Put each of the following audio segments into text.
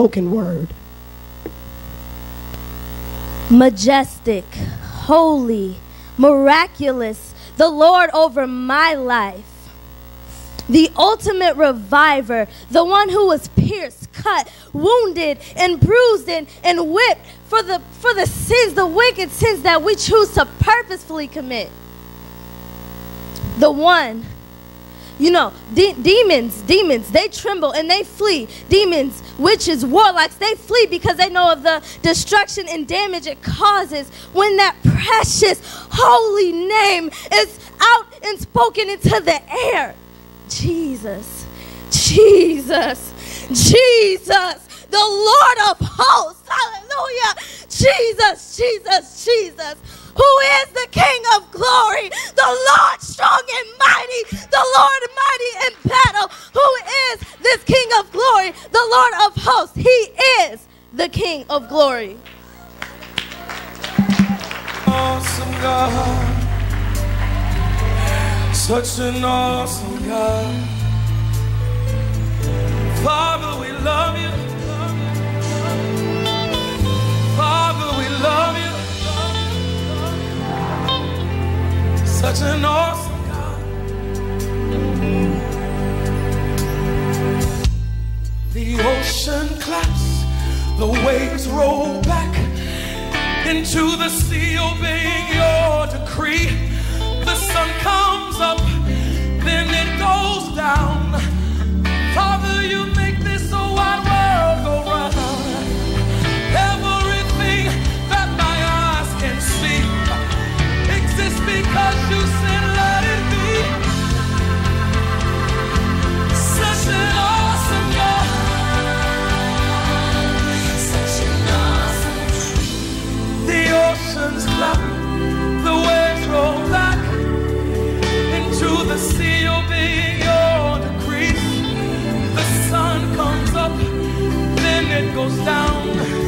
spoken word. majestic, holy, miraculous, the Lord over my life. The ultimate reviver, the one who was pierced, cut, wounded, and bruised and, and whipped for the, for the sins, the wicked sins that we choose to purposefully commit. The one you know, de- demons, demons, they tremble and they flee. Demons, witches, warlocks, they flee because they know of the destruction and damage it causes when that precious, holy name is out and spoken into the air. Jesus, Jesus, Jesus, the Lord of hosts. Hallelujah. Jesus, Jesus, Jesus who is the King of glory, the Lord mighty, the Lord mighty in battle, who is this King of glory, the Lord of hosts. He is the King of glory. Awesome God, such an awesome God. Father, we love you. Father, we love you. Such an awesome The ocean claps, the waves roll back into the sea, obeying your decree. The sun comes up, then it goes down. Father, you it goes down.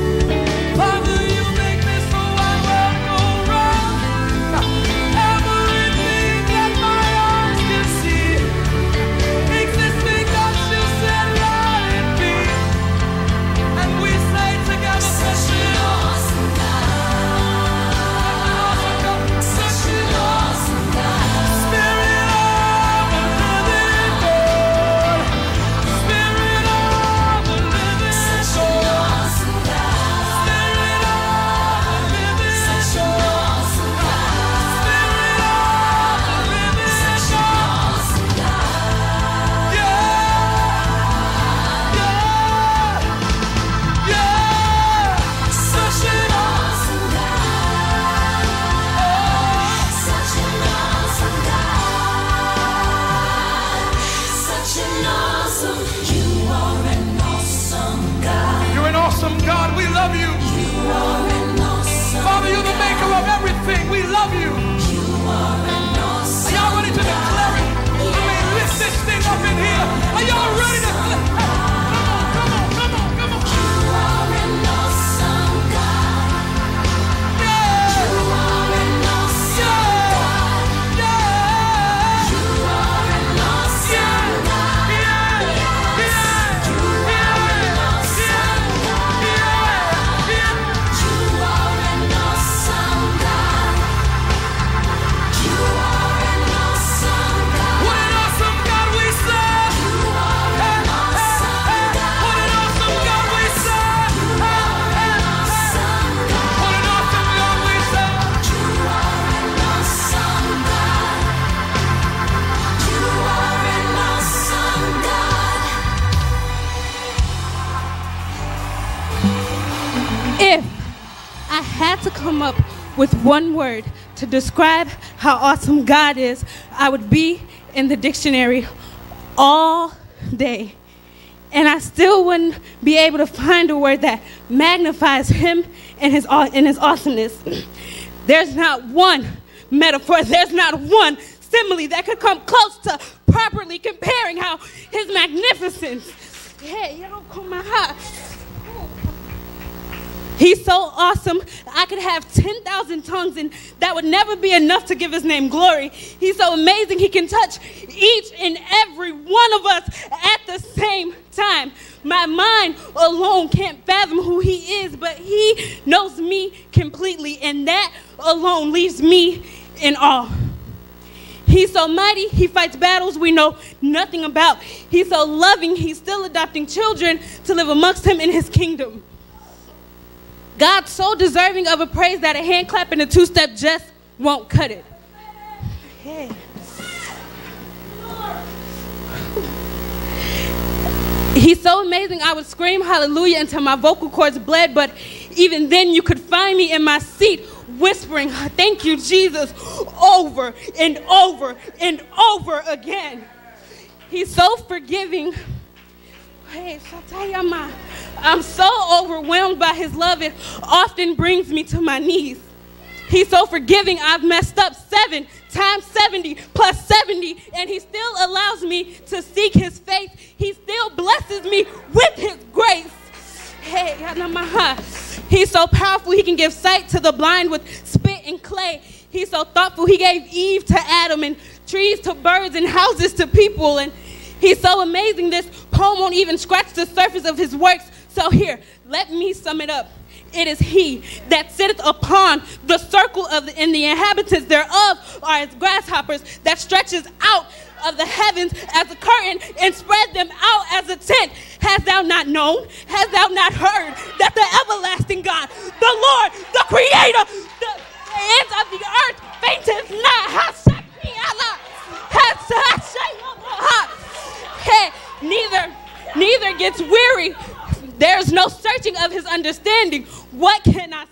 Come up with one word to describe how awesome God is, I would be in the dictionary all day. And I still wouldn't be able to find a word that magnifies him and his, and his awesomeness. There's not one metaphor, there's not one simile that could come close to properly comparing how his magnificence. Hey, y'all come my heart. He's so awesome. I could have 10,000 tongues and that would never be enough to give his name glory. He's so amazing. He can touch each and every one of us at the same time. My mind alone can't fathom who He is, but He knows me completely, and that alone leaves me in awe. He's so mighty, he fights battles we know nothing about. He's so loving, he's still adopting children to live amongst him in his kingdom. God's so deserving of a praise that a hand clap and a two step just won't cut it. He's so amazing, I would scream hallelujah until my vocal cords bled, but even then you could find me in my seat whispering, Thank you, Jesus, over and over and over again. He's so forgiving. Hey, I'm so overwhelmed by his love, it often brings me to my knees. He's so forgiving, I've messed up seven times 70 plus 70, and he still allows me to seek his face. He still blesses me with his grace. Hey, he's so powerful, he can give sight to the blind with spit and clay. He's so thoughtful, he gave Eve to Adam and trees to birds and houses to people. And he's so amazing, this poem won't even scratch the surface of his works. So, here, let me sum it up. It is he that sitteth upon the circle of the, and the inhabitants thereof are as grasshoppers that stretches out of the heavens as a curtain and spread them out as a tent. Hast thou not known? Hast thou not heard that the everlasting God, the Lord, the Creator, the, the ends of the earth fainteth not? Neither, neither gets weary. There's no searching of his understanding. What can I